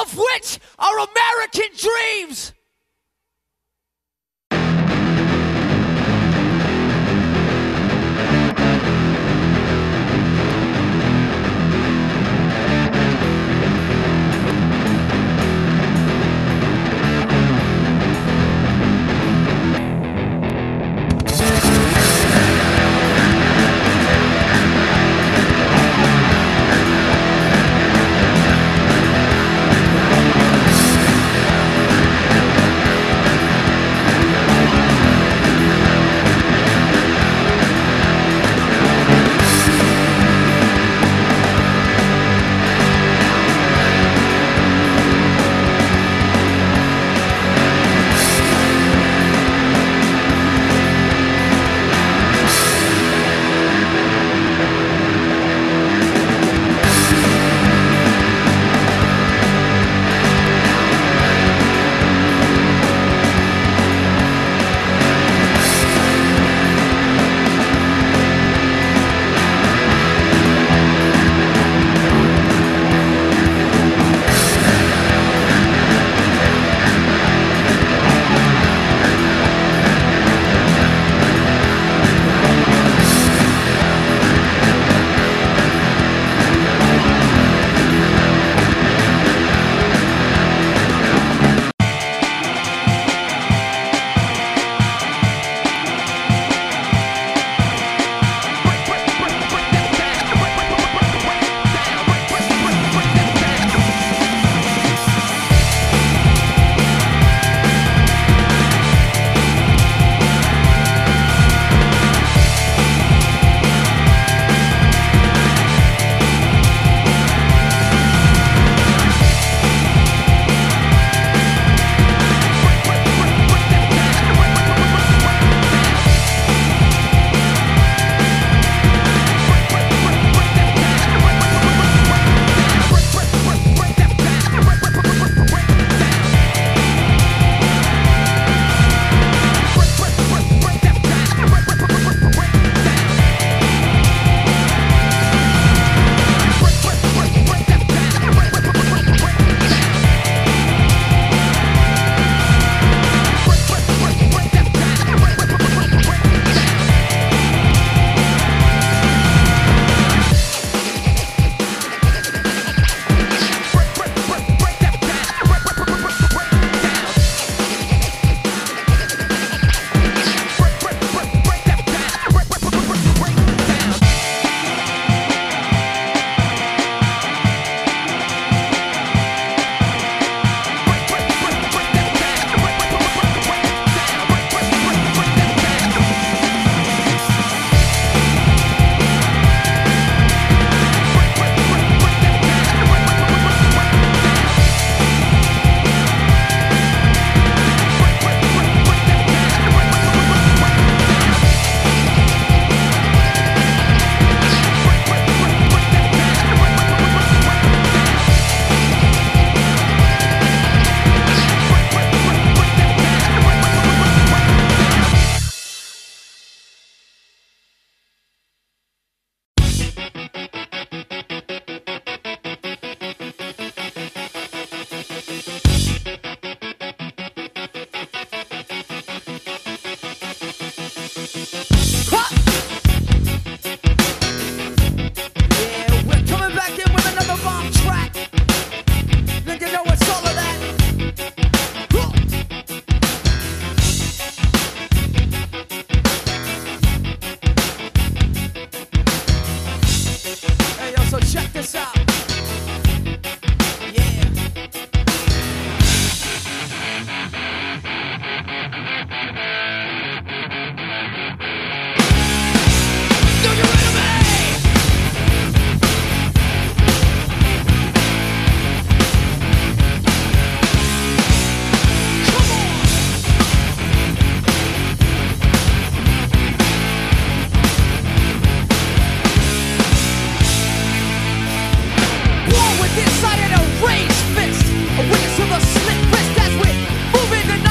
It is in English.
Of which are American dreams.